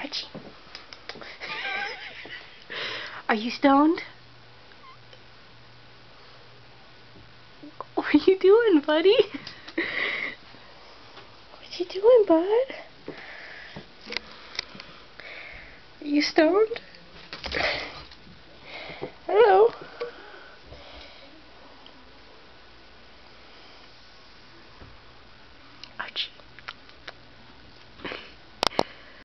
Archie. Are you stoned? What are you doing, buddy? What you doing, bud? Are you stoned?